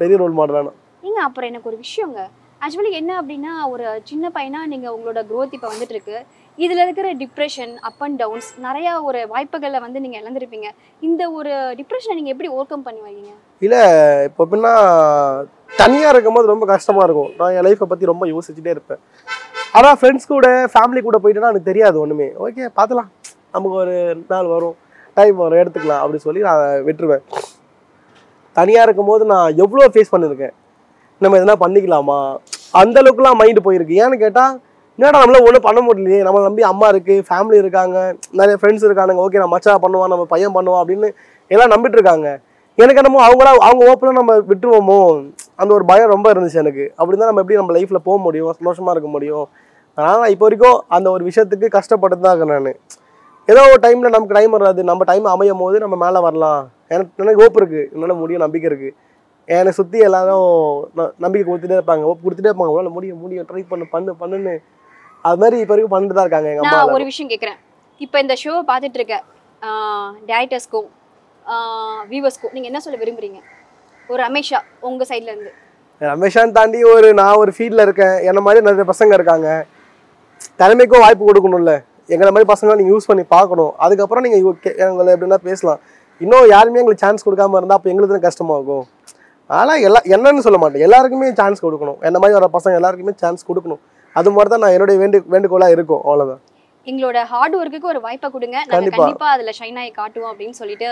பெரிய ரோல் மாடல் தான்
நீங்க அப்புறம் எனக்கு ஒரு விஷயங்க. ஆக்சுவலி என்ன அப்படின்னா ஒரு சின்ன பையனா நீங்க உங்களோட growth இப்போ வந்துட்டு இருக்கு. இதில் இருக்கிற டிப்ரெஷன் அப் அண்ட் டவுன்ஸ் நிறையா ஒரு வாய்ப்புகளை வந்து நீங்கள் இழந்திருப்பீங்க. இந்த ஒரு டிப்ரெஷனை நீங்கள் எப்படி ஓவர் கம் பண்ணி வரீங்க
இப்போ எப்படின்னா தனியாக இருக்கும்போது ரொம்ப கஷ்டமாக இருக்கும். நான் என் லைஃப்பை பற்றி ரொம்ப யோசிச்சுட்டே இருப்பேன். ஆனால் ஃப்ரெண்ட்ஸ் கூட ஃபேமிலி கூட போயிட்டேன்னா எனக்கு தெரியாது ஒன்றுமே ஓகே பார்த்துலாம். நமக்கு ஒரு நாள் வரும். டைம் வரும் எடுத்துக்கலாம் அப்படி சொல்லி நான் விட்டுருவேன். தனியாக இருக்கும்போது நான் எவ்வளோ ஃபேஸ் பண்ணியிருக்கேன்? நம்ம எதனா பண்ணிக்கலாமா? அந்தளவுக்குலாம் மைண்டு போயிருக்கு. ஏன்னு கேட்டால் என்னடா நம்மளால ஒன்றும் பண்ண முடியலையே? நம்மளை நம்பி அம்மா இருக்குது ஃபேமிலி இருக்காங்க நிறைய ஃப்ரெண்ட்ஸ் இருக்கானுங்க. ஓகே நம்ம மச்சா பண்ணுவான் நம்ம பையன் பண்ணுவான் அப்படின்னு எல்லாம் நம்பிட்டு இருக்காங்க. எனக்கு என்னமோ அவங்களா அவங்க ஓப்பனாக நம்ம விட்டுருவோமோ? அந்த ஒரு பயம் ரொம்ப இருந்துச்சு எனக்கு. அப்படி தான் நம்ம எப்படி நம்ம லைஃப்பில் போக முடியும் சந்தோஷமாக இருக்க முடியும். அதனால் நான் இப்போ வரைக்கும் அந்த ஒரு விஷயத்துக்கு கஷ்டப்பட்டு தான் இருக்கேன் நான். ஏதோ ஒரு டைமில் நமக்கு டைம் வராது. நம்ம டைம் அமையும் போது நம்ம மேலே வரலாம். எனக்கு எனக்கு ஓப்பு இருக்குது என்னால் முடியும் நம்பிக்கை இருக்குது என்னை சுற்றி எல்லாரும் ந- நம்பிக்கை கொடுத்துட்டே இருப்பாங்க. ஓப்பு கொடுத்துட்டே இருப்பாங்க. உங்களால் முடியும் முடியும். ட்ரை பண்ணு பண்ணு பண்ணுன்னு அது மாதிரி இப்போ வரைக்கும் பண்ணிட்டு தான் இருக்காங்க எங்கள் அம்மா.
ஒரு விஷயம் கேட்குறேன் இப்போ இந்த ஷோவை பார்த்துட்டு இருக்க டேரக்டர்ஸ்க்கும் வியூவர்ஸ்க்கும் நீங்க என்ன சொல்ல விரும்புறீங்க? ஒரு ரமேஷா உங்க சைட்ல இருந்து.
ரமேஷான் தாண்டி ஒரு நான் ஒரு ஃபீல்டில் இருக்கேன். என்ன மாதிரி நிறைய பசங்க இருக்காங்க. திறமைக்கும் வாய்ப்பு கொடுக்கணும்ல. எங்களை மாதிரி பசங்க நீங்கள் யூஸ் பண்ணி பார்க்கணும். அதுக்கப்புறம் நீங்கள் எங்களை எப்படின்னா பேசலாம். இன்னும் யாருமே எங்களுக்கு சான்ஸ் கொடுக்காம இருந்தால் அப்போ எங்களுக்கு தான் கஷ்டமாகும். ஆனால் எல்லா என்னன்னு சொல்ல மாட்டேன். எல்லாருக்குமே சான்ஸ் கொடுக்கணும். என்ன மாதிரி வர பசங்க எல்லாருக்குமே சான்ஸ் கொடுக்கணும். அது மாதிரி தான் நான் என்னுடைய வேண்டு வேண்டுகோளாக இருக்கும் அவ்வளோதான்
எங்களோட ஹார்ட் ஒர்க்குக்கு ஒரு வாய்ப்பை கொடுங்க. நாங்க
கண்டிப்பா.
அதுல ஷைன் ஆகி காட்டுவோம் அப்படின்னு சொல்லிட்டு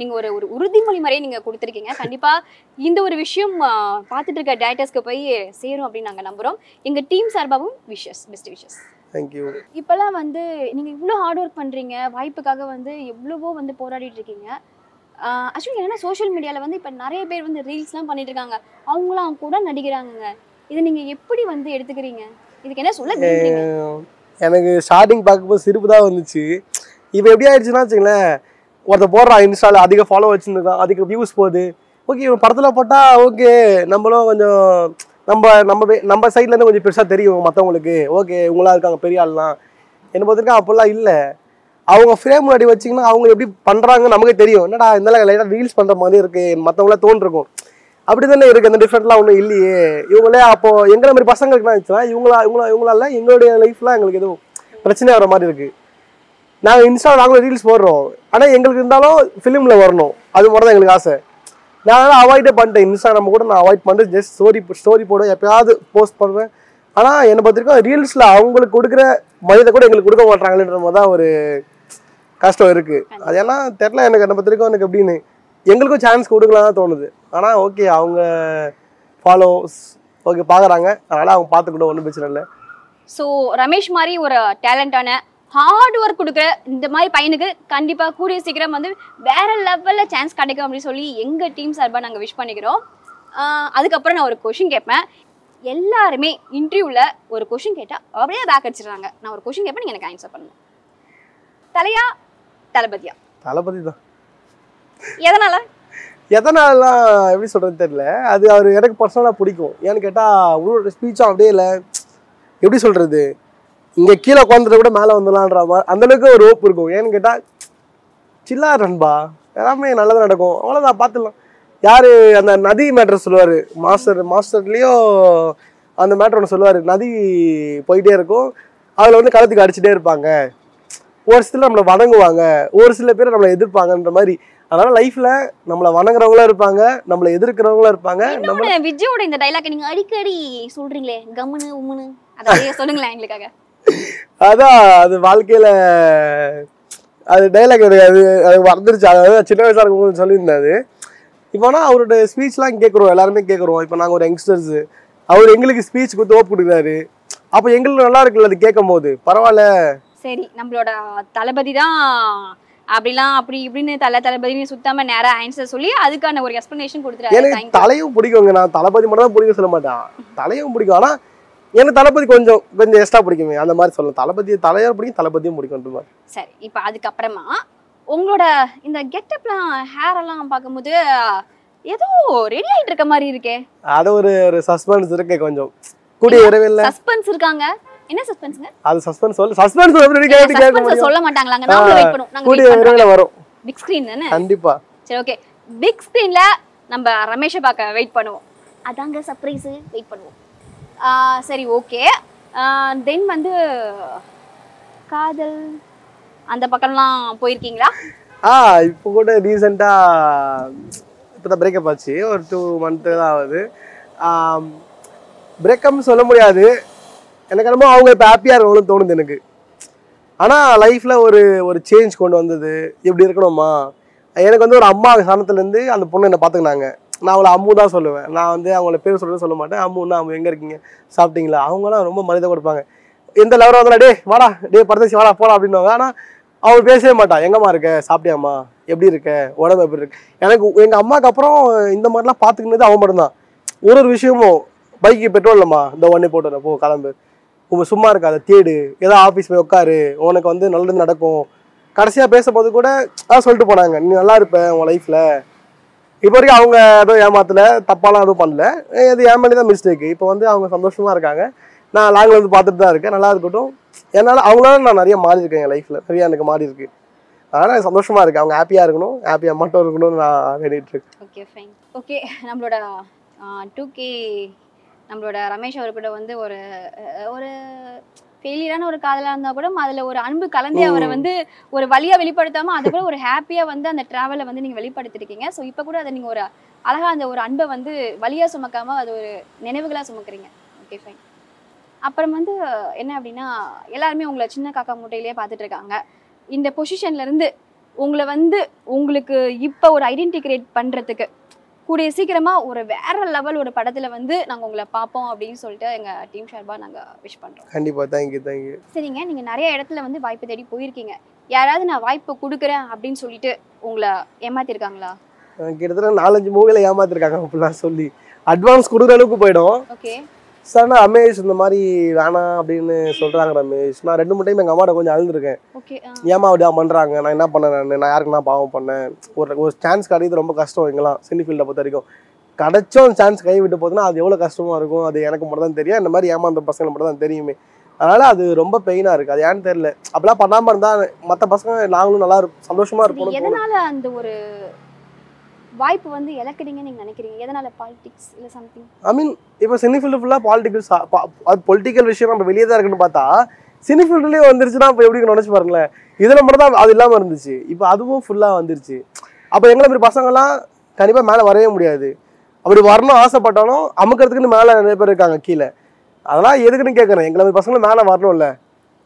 நீங்க ஒரு ஒரு உறுதிமொழி மாதிரியே நீங்க கொடுத்துருக்கீங்க. கண்டிப்பா இந்த ஒரு விஷயம் பார்த்துட்டு இருக்க டேரக்டர்ஸ்க்கு போய் சேரும் அப்படின்னு நாங்க நம்புறோம். எங்க டீம் சார்பாகவும் விஷஸ் பெஸ்ட் விஷஸ் இப்போல்லாம் வந்து நீங்கள் இவ்வளோ ஹார்ட் ஒர்க் பண்ணுறீங்க வாய்ப்புக்காக வந்து எவ்வளவோ வந்து போராடிட்டு இருக்கீங்க ஆக்சுவலி என்னன்னா சோஷியல் மீடியாவில் வந்து இப்போ நிறைய பேர் வந்து ரீல்ஸ்லாம் பண்ணிட்டு இருக்காங்க அவங்களாம் கூட நடிக்கிறாங்க இதை நீங்கள் எப்படி வந்து எடுத்துக்கிறீங்க? இதுக்கு என்ன சொல்ல
எனக்கு ஸ்டார்டிங் பார்க்கும்போது சிரிப்பு தான் வந்துச்சு. இப்போ எப்படி ஆயிடுச்சுன்னா வச்சுங்களேன் ஒருத்தர் போடுறான் இன்ஸ்டாவில் அதிக ஃபாலோ வச்சுருந்துருக்கான் அதிக வியூஸ் போகுது. ஓகே இவன் படத்தில் போட்டால் ஓகே நம்மளும் கொஞ்சம் நம்ம நம்ம நம்ம சைட்லேருந்து கொஞ்சம் பெருசாக தெரியும் மற்றவங்களுக்கு ஓகே இவங்களாம் இருக்காங்க பெரிய ஆள்லாம். என்ன பார்த்துருக்கா அப்போல்லாம் இல்லை. அவங்க ஃப்ரேம் முன்னாடி வச்சிங்கன்னா அவங்க எப்படி பண்ணுறாங்கன்னு நமக்கே தெரியும். என்னடா இருந்தாலும் லைட்டாக ரீல்ஸ் பண்ணுற மாதிரி இருக்குது மற்றவங்களாம் தோன்றிருக்கும் அப்படி தானே இருக்கு அந்த டிஃப்ரெண்ட்லாம் ஒன்றும் இல்லையே. இவங்களே அப்போ எங்களை மாதிரி பசங்களுக்கு என்ன இவங்களா இவங்களா இவங்களால எங்களுடைய லைஃப்லாம் எங்களுக்கு எதுவும் பிரச்சனை வர மாதிரி இருக்கு. நாங்கள் இன்ஸ்டா நாங்களும் ரீல்ஸ் போடுறோம். ஆனால் எங்களுக்கு இருந்தாலும் ஃபிலிமில் வரணும். அது மட்டும் தான் எங்களுக்கு ஆசை. நான் அவாய்டே பண்ணிட்டேன். இன்ஸ்டாகிராம் கூட நான் அவாய்ட் பண்ணிட்டு ஜஸ்ட் ஸ்டோரி ஸ்டோரி போடுவேன். எப்பயாவது போஸ்ட் பண்ணுவேன். ஆனால் என்னை பார்த்துருக்கோம் ரீல்ஸில் அவங்களுக்கு கொடுக்குற மனித கூட எங்களுக்கு கொடுக்க மாட்டாங்களேன்ற மாதிரி தான் ஒரு கஷ்டம் இருக்குது அது ஏன்னா தெரில எனக்கு என்னை பார்த்துருக்கோம் எனக்கு எப்படின்னு. எங்களுக்கும் சான்ஸ் கொடுக்கலாம் தான் தோணுது. ஆனால் ஓகே அவங்க ஃபாலோஸ் ஓகே பார்க்குறாங்க அதனால் அவங்க பார்த்துக்கிட்டோம் ஒன்றும் பிரச்சனை இல்லை.
ஸோ ரமேஷ் மாதிரி ஒரு டேலண்டான ஹார்ட் ஒர்க் கொடுக்குற இந்த மாதிரி பையனுக்கு கண்டிப்பாக கூடிய சீக்கிரம் வந்து வேற லெவலில் சான்ஸ் கிடைக்கும் அப்படின்னு சொல்லி எங்கள் டீம் சார்பாக நாங்கள் விஷ் பண்ணிக்கிறோம். அதுக்கப்புறம் நான் ஒரு கொஷின் கேட்பேன். எல்லாருமே இன்டர்வியூவில் ஒரு கொஷின் கேட்டால் அப்படியே பேக் அடிச்சிடுறாங்க. நான் ஒரு கொஷின் கேட்பேன் நீங்கள் எனக்கு ஆன்சர் பண்ணணும் தலையா தளபதியா?
தளபதி தான்.
எதனால?
எதனாலலாம் எப்படி சொல்கிறது தெரியல. அது அவர் எனக்கு பர்சனலாக பிடிக்கும். ஏன்னு கேட்டால் உங்களோட ஸ்பீச்சும் அப்படியே இல்லை. எப்படி சொல்கிறது இங்கே கீழே உட்காந்துட்டு கூட மேலே வந்துடலான்ற மாதிரி அந்த அளவுக்கு ஒரு ஓப்பு இருக்கும். ஏன்னு கேட்டால் சில்லா நண்பா எல்லாமே நல்லதாக நடக்கும். அவ்வளோதான் பார்த்துடலாம் யார் அந்த நதி மேட்ரு சொல்லுவார்? மாஸ்டர் மாஸ்டர்லேயும் அந்த மேட்ரு ஒன்று சொல்லுவார். நதி போயிட்டே இருக்கும். அதில் வந்து களத்துக்கு அடிச்சுட்டே இருப்பாங்க. ஒரு சிலர் நம்மளை வணங்குவாங்க ஒரு சில பேர் நம்மளை எதிர்ப்பாங்கன்ற மாதிரி. அதனால லைஃப்ல நம்மளை வணங்குறவங்களும் இருப்பாங்க நம்மளை எதிர்க்கிறவங்களும் இருப்பாங்க. நம்ம
விஜயோட இந்த டைலாக் நீங்கள் அடிக்கடி சொல்கிறீங்களே கம்முனு உம்முன்னு அதை அப்படியே சொல்லுங்களேன் எங்களுக்காக.
அதான் அது வாழ்க்கையில அது டைலாக் கிடையாது அது மறந்துருச்சு. அதாவது சின்ன வயசா இருக்கும் சொல்லியிருந்தாரு இப்போ ஆனால் அவரோட ஸ்பீச்லாம் கேட்குறோம் எல்லாருமே கேட்குறோம். இப்போ நாங்கள் ஒரு யங்ஸ்டர்ஸ் அவர் எங்களுக்கு ஸ்பீச் கொடுத்து ஓப் கொடுக்குறாரு. அப்போ எங்களுக்கு நல்லா இருக்குல்ல அது கேட்கும் போது பரவாயில்ல.
சரி நம்மளோட தளபதி தான் அப்படிலாம் அப்படி இப்படின்னு தலை தளபதினு சுத்தாம நேரா ஆன்சர் சொல்லி அதுக்கான ஒரு எக்ஸ்பிளனேஷன் கொடுத்துறாரு
எனக்கு. தலையும் பிடிக்குங்க. நான் தளபதி மட்டும் தான் பிடிக்கும் சொல்ல மாட்டேன். தலையும் பிடிக்கும். ஆனால் எனக்கு தளபதி கொஞ்சம் கொஞ்சம் எக்ஸ்ட்ரா பிடிக்குமே. அந்த மாதிரி சொல்லலாம். தளபதி தலையார் பிடிக்கும் தளபதியும் பிடிக்கும்
சரி இப்போ அதுக்கப்புறமா உங்களோட இந்த கெட்டப்லாம் ஹேர் எல்லாம் பார்க்கும்போது ஏதோ ரெடி ஆயிட்டு இருக்க மாதிரி இருக்கே.
அது ஒரு ஒரு சஸ்பென்ஸ் இருக்கு கொஞ்சம். கூடிய விரைவில்.
சஸ்பென்ஸ் இருக்காங்க. என்ன சஸ்பென்ஸ்ங்க
அது சஸ்பென்ஸ் சொல்ல. சஸ்பென்ஸ் எப்படி கேட்டு கேட்க
சஸ்பென்ஸ்
முடியும்?
சொல்ல மாட்டாங்களாங்க. நாங்களும் வெயிட் பண்ணுவோம். நாங்க
கூடிய விரைவில் வரும்.
பிக் ஸ்கிரீன் தானே?
கண்டிப்பா.
சரி ஓகே பிக் ஸ்க்ரீன்ல நம்ம ரமேஷை பார்க்க வெயிட் பண்ணுவோம். அதாங்க சர்ப்ரைஸு வெயிட் பண்ணுவோம். சரி ஓகே தென் வந்து காதல். அந்த பக்கம்லாம் போயிருக்கீங்களா?
ஆ இப்போ கூட ரீசெண்டாக இப்போ தான் பிரேக்கப் ஆச்சு. ஒரு டூ மந்த்து தான் ஆகுது பிரேக்கப்னு சொல்ல முடியாது. எனக்கு என்னமோ அவங்க இப்போ ஹாப்பியாக இருக்கணும்னு தோணுது எனக்கு. ஆனால் லைஃப்பில் ஒரு ஒரு சேஞ்ச் கொண்டு வந்தது. இப்படி இருக்கணுமா? எனக்கு வந்து ஒரு அம்மா ஸ்தானத்துலேருந்து அந்த பொண்ணு என்னை பார்த்துக்கினாங்க நான் அவளை அம்மு தான் சொல்லுவேன். நான் வந்து அவங்கள பேர் சொல்றது சொல்ல மாட்டேன். அம்முன்னா அம்மு எங்கே இருக்கீங்க? சாப்பிட்டீங்களா? அவங்களாம் ரொம்ப மனிதம் கொடுப்பாங்க. எந்த லெவலில் வந்தாலும் டே வாடா டே பரதேசி வாடா போடா அப்படின்னுவாங்க. ஆனால் அவள் பேசவே மாட்டான் எங்கம்மா இருக்க? சாப்பிட்டியாம்மா? எப்படி இருக்க? உடம்பு எப்படி இருக்கு? எனக்கு எங்கள் அம்மாவுக்கு அப்புறம் இந்த மாதிரிலாம் பார்த்துக்கினது அவன் மட்டும்தான். ஒரு ஒரு விஷயமும் பைக்கு பெட்ரோல் இல்லைம்மா. இந்த ஒன்னே போட்டு போ கிளம்பு. உங்க சும்மா இருக்காத தேடு ஏதோ ஆஃபீஸ் போய் உட்காரு உனக்கு வந்து நல்லது நடக்கும். கடைசியாக பேசும்போது கூட அதான் சொல்லிட்டு போனாங்க நீ நல்லா இருப்ப உன் லைஃப்பில் இப்போ வரைக்கும் அவங்க எதுவும் ஏமாத்தல தப்பாலாம் எதுவும் பண்ணல. அது ஏன் மேலே தான் மிஸ்டேக் இப்போ வந்து அவங்க சந்தோஷமா இருக்காங்க. நான் லாங்கில் வந்து பார்த்துட்டு தான் இருக்கேன் நல்லா இருக்கட்டும். என்னால் அவங்களால நான் நிறைய மாறி இருக்கேன் என் லைஃப்பில் நிறைய எனக்கு மாறி இருக்கு. அதனால் எனக்கு சந்தோஷமா இருக்கு அவங்க ஹாப்பியாக இருக்கணும் ஹாப்பியாக மட்டும் இருக்கணும்னு நான் வேண்டிட்டு இருக்கேன்.
ஓகே ஃபைன் ஓகே நம்மளோட டூ கே நம்மளோட ரமேஷ் அவர்கிட்ட வந்து ஒரு ஒரு ஃபெயிலியரான ஒரு காதலாக இருந்தால் கூட அதில் ஒரு அன்பு கலந்தே அவரை வந்து ஒரு வழியாக வெளிப்படுத்தாமல் அதை கூட ஒரு ஹாப்பியாக வந்து அந்த ட்ராவலை வந்து நீங்கள் வெளிப்படுத்திருக்கீங்க. ஸோ இப்போ கூட அதை நீங்கள் ஒரு அழகாக அந்த ஒரு அன்பை வந்து வழியாக சுமக்காமல் அது ஒரு நினைவுகளாக சுமக்கிறீங்க. ஓகே ஃபைன் அப்புறம் வந்து என்ன அப்படின்னா எல்லாருமே உங்களை சின்ன காக்கா மூட்டையிலேயே பார்த்துட்டு இருக்காங்க. இந்த பொசிஷன்ல இருந்து உங்களை வந்து உங்களுக்கு இப்போ ஒரு ஐடென்டி கிரியேட் பண்ணுறதுக்கு கூடிய சீக்கிரமா ஒரு வேற லெவல் ஒரு படத்துல வந்து நாங்க உங்களை பார்ப்போம் அப்படின்னு சொல்லிட்டு எங்க டீம் சார்பா நாங்க விஷ் பண்றோம்.
கண்டிப்பாக தேங்க்யூ தேங்க்யூ
சரிங்க. நீங்க நிறைய இடத்துல வந்து வாய்ப்பு தேடி போயிருக்கீங்க. யாராவது நான் வாய்ப்பு கொடுக்குறேன் அப்படின்னு சொல்லிட்டு உங்களை ஏமாத்திருக்காங்களா?
கிட்டத்தட்ட நாலஞ்சு மூவியில் ஏமாத்திருக்காங்க அப்படிலாம் சொல்லி. அட்வான்ஸ் கொடுக்குற அளவுக்கு போயிடும்.
ஓகே
சார் நான் ரமேஷ் இந்த மாதிரி வேணாம் அப்படின்னு சொல்கிறாங்க ரமேஷ். நான் ரெண்டு மூணு டைம் எங்கள் அம்மாட்ட கொஞ்சம் அழுதுருக்கேன்.
ஓகே
ஏமா அப்படியா பண்ணுறாங்க நான் என்ன பண்ணேன் நான்? நான் யாருக்கு நான் பாவம் பண்ணேன்? ஒரு ஒரு சான்ஸ் கிடைக்கிறது ரொம்ப கஷ்டம் எங்கெல்லாம் சினி ஃபீல்டை பொறுத்த வரைக்கும். கிடைச்சும் சான்ஸ் கை விட்டு போகுதுன்னா அது எவ்வளோ கஷ்டமாக இருக்கும்? அது எனக்கு மட்டும் தான் தெரியும். இந்த மாதிரி ஏமாந்த பசங்க மட்டும் தான் தெரியுமே. அதனால அது ரொம்ப பெயினாக இருக்குது அது ஏன்னு தெரியல. அப்படிலாம் பண்ணாமல் இருந்தால் மற்ற பசங்க நாங்களும் நல்லா இருப்போம் சந்தோஷமா
சரி,
இருப்போம்
எதனால அந்த ஒரு வாய்ப்பு வந்து இழக்கிறீங்கன்னு நீங்க நினைக்கிறீங்க. எதனால பாலிடிக்ஸ் இல்ல சம்திங்
ஐ மீன் இப்போ சினி ஃபீல்டு ஃபுல்லாக பாலிட்டிக்கல்ஸ் அது பொலிட்டிக்கல் விஷயம் நம்ம வெளியே தான் இருக்குன்னு பார்த்தா சினி ஃபீல்டுலேயே வந்துருச்சுன்னா இப்போ எப்படி நினச்சி பாருங்களேன். இதில் மட்டும் தான் அது இல்லாமல் இருந்துச்சு. இப்போ அதுவும் ஃபுல்லாக வந்துருச்சு. அப்போ எங்களை மாதிரி பசங்கள்லாம் கண்டிப்பாக மேலே வரவே முடியாது. அப்படி வரணும் ஆசைப்பட்டாலும் அமுக்கிறதுக்குன்னு மேலே நிறைய பேர் இருக்காங்க கீழே. அதெல்லாம் எதுக்குன்னு கேட்குறேன் எங்களை மாதிரி பசங்களும் மேலே வரணும்ல.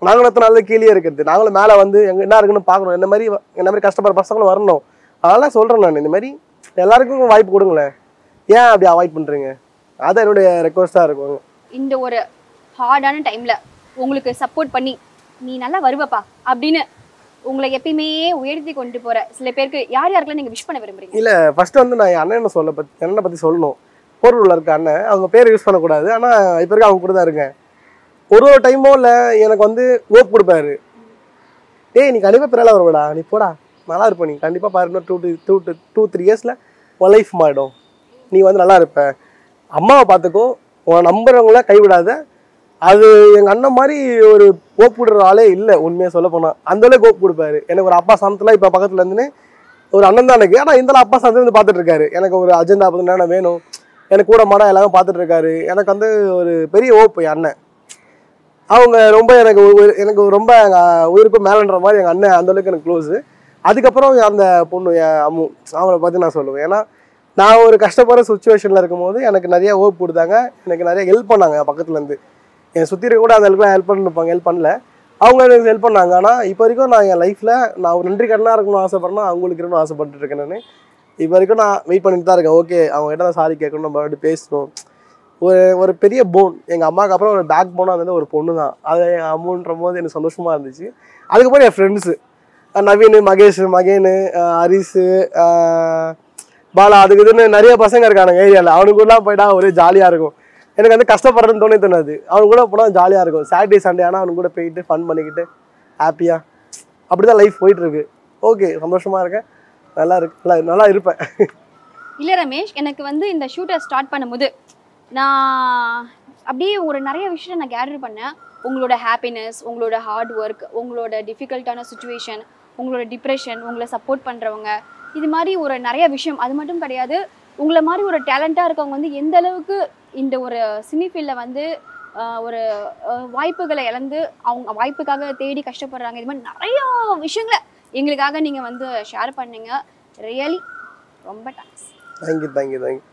நாங்களும் எத்தனை நாள் கீழே இருக்கிறது. நாங்களும் மேலே வந்து எங்கள் என்ன இருக்குன்னு பார்க்கணும். என்ன மாதிரி என்ன மாதிரி கஷ்டப்படுற பசங்களும் வரணும். அதெல்லாம் சொல்கிறேன் நான். இந்த மாதிரி எல்லாருக்கும் வாய்ப்பு கொடுங்களேன். ஏன் அப்படி அவாய்ட் பண்ணுறீங்க அதான் என்னுடைய ரெக்வஸ்ட்டாக இருக்கும்.
இந்த ஒரு ஹார்டான டைம்ல உங்களுக்கு சப்போர்ட் பண்ணி நீ நல்லா வருவப்பா அப்படின்னு உங்களை எப்பயுமே உயர்த்தி கொண்டு போற சில பேருக்கு யார் யாருக்கெல்லாம் நீங்க விஷ் பண்ண விரும்புறீங்க?
இல்லை ஃபர்ஸ்ட் வந்து நான் என் அண்ணனை சொல்ல பத்தி அண்ணனை பற்றி சொல்லணும். போரூரில் இருக்க அண்ணன் அவங்க பேர் யூஸ் பண்ணக்கூடாது. ஆனால் இப்போ இருக்க அவங்க கூட தான் இருக்கேன். ஒரு ஒரு டைமும் இல்லை எனக்கு வந்து ஓப் கொடுப்பாரு. டேய் நீ கண்டிப்பாக பிறல வருவடா நீ போடா. நல்லா இருப்ப நீ. கண்டிப்பாக பாரு two two two two three இயர்ஸில் உன் லைஃப் மாறிடும். நீ வந்து நல்லா இருப்ப அம்மாவை பார்த்துக்கோ உன்னை நம்புறவங்கள கைவிடாத. அது எங்கள் அண்ணன் மாதிரி ஒரு ஓப் விடுற ஆளே இல்லை உண்மையாக சொல்ல போனால் அந்த அளவுக்கு கொடுப்பாரு எனக்கு ஒரு அப்பா சாந்தத்தில் இப்போ பக்கத்தில் இருந்துன்னு ஒரு அண்ணன் தான் எனக்கு. ஆனால் இந்த அப்பா சாந்தம் வந்து பார்த்துட்டு இருக்காரு எனக்கு ஒரு அஜெண்டா பற்றி என்ன வேணும்? எனக்கு கூட மாடா எல்லாமே பார்த்துட்டு இருக்காரு எனக்கு வந்து ஒரு பெரிய ஓப்பு என் அண்ணன். அவங்க ரொம்ப எனக்கு ஒரு- எனக்கு ரொம்ப எங்கள் உயிருக்கும் மேலன்ற மாதிரி எங்கள் அண்ணன் அந்தளவுக்கு எனக்கு க்ளோஸு அதுக்கப்புறம் அந்த பொண்ணு என் அம்மு அவளை பற்றி நான் சொல்லுவேன். ஏன்னா நான் ஒரு கஷ்டப்படுற சுச்சுவேஷனில் இருக்கும்போது எனக்கு நிறைய ஓப் கொடுத்தாங்க. எனக்கு நிறைய ஹெல்ப் பண்ணாங்க என் என் சுற்றி இருக்க கூட அந்த அளவுக்குலாம் ஹெல்ப் பண்ணிருப்பாங்க ஹெல்ப் பண்ணல. அவங்க எனக்கு ஹெல்ப் பண்ணாங்க. ஆனால் இப்போ வரைக்கும் நான் என் லைஃப்பில் நான் ஒரு நன்றி கடனாக இருக்கணும்னு ஆசைப்பட்றேன் அவங்களுக்கு இருக்கணும்னு ஆசைப்பட்டு இருக்கேன் நான். இப்போ வரைக்கும் நான் வெயிட் பண்ணிட்டு தான் இருக்கேன். ஓகே அவங்ககிட்ட தான் நான் சாரி கேட்கணும். நம்ம அப்படி பேசணும். ஒரு ஒரு பெரிய போன் எங்கள் அம்மாவுக்கு அப்புறம் ஒரு பேக் போனாக இருந்தது ஒரு பொண்ணு தான் அது என் அம்முன்ற போது எனக்கு சந்தோஷமாக இருந்துச்சு. அதுக்கப்புறம் என் ஃப்ரெண்ட்ஸு நவீன் மகேஷ் மகேனு அஹ் ஹரிஸு பாலா அதுக்கு இதுன்னு நிறைய பசங்க இருக்கானுங்க ஏரியாவில் அவனுக்குலாம் போயிட்டா ஒரே ஜாலியாக இருக்கும். எனக்கு வந்து கஷ்டப்படுறதுன்னு தோணே தோணாது. அவனு கூட போனால் ஜாலியாக இருக்கும். சாட்டர்டே சண்டே ஆனால் அவனு கூட போயிட்டு ஃபன் பண்ணிக்கிட்டு ஹாப்பியாக அப்படி தான் லைஃப் போயிட்டுருக்கு. ஓகே சந்தோஷமாக இருக்கேன். நல்லா இருக்கு. நல்லா நல்லா இருப்பேன்.
இல்லை ரமேஷ் எனக்கு வந்து இந்த ஷூட்டை ஸ்டார்ட் பண்ணும்போது நான் அப்படியே ஒரு நிறைய விஷயம் நான் கேதர் பண்ணேன். உங்களோட ஹாப்பினஸ் உங்களோட ஹார்ட் ஒர்க் உங்களோட டிஃபிகல்ட்டான சுச்சுவேஷன் உங்களோட டிப்ரெஷன் உங்களை சப்போர்ட் பண்ணுறவங்க இது மாதிரி ஒரு நிறைய விஷயம். அது மட்டும் கிடையாது உங்களை மாதிரி ஒரு டேலண்ட்டாக இருக்கவங்க வந்து எந்த அளவுக்கு இந்த ஒரு சினி ஃபீல்டில் வந்து ஒரு வாய்ப்புகளை இழந்து அவங்க வாய்ப்புக்காக தேடி கஷ்டப்படுறாங்க இது மாதிரி நிறைய விஷயங்களை எங்களுக்காக நீங்கள் வந்து ஷேர் பண்ணீங்க. ரியலி ரொம்ப தேங்க்ஸ்
தேங்க்யூ தேங்க்யூ தேங்க்யூ